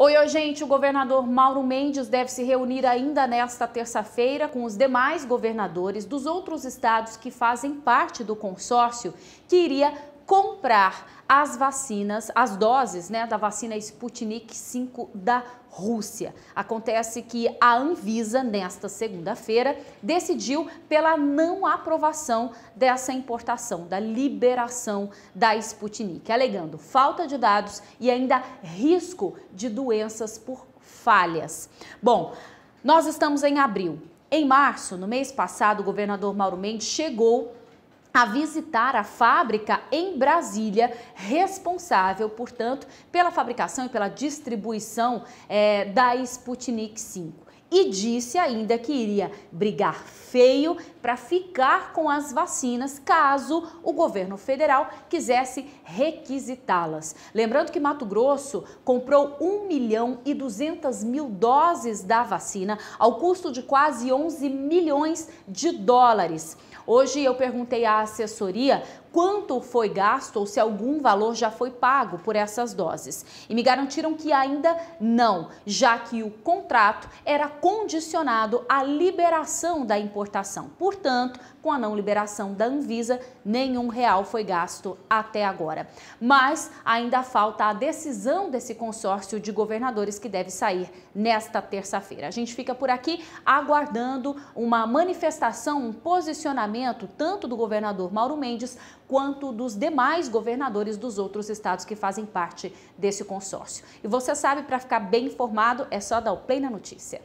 Oi, oi, gente. O governador Mauro Mendes deve se reunir ainda nesta terça-feira com os demais governadores dos outros estados que fazem parte do consórcio que iria comprar as vacinas, as doses né, da vacina Sputnik 5 da Rússia. Acontece que a Anvisa, nesta segunda-feira, decidiu pela não aprovação dessa importação, da liberação da Sputnik, alegando falta de dados e ainda risco de doenças por falhas. Bom, nós estamos em abril. Em março, no mês passado, o governador Mauro Mendes chegou a visitar a fábrica em Brasília, responsável, portanto, pela fabricação e pela distribuição é, da Sputnik 5 e disse ainda que iria brigar feio para ficar com as vacinas caso o governo federal quisesse requisitá-las. Lembrando que Mato Grosso comprou 1 milhão e 200 mil doses da vacina ao custo de quase 11 milhões de dólares. Hoje eu perguntei à assessoria quanto foi gasto ou se algum valor já foi pago por essas doses. E me garantiram que ainda não, já que o contrato era condicionado à liberação da importação. Portanto, com a não liberação da Anvisa, nenhum real foi gasto até agora. Mas ainda falta a decisão desse consórcio de governadores que deve sair nesta terça-feira. A gente fica por aqui aguardando uma manifestação, um posicionamento tanto do governador Mauro Mendes quanto dos demais governadores dos outros estados que fazem parte desse consórcio. E você sabe, para ficar bem informado, é só dar o play na notícia.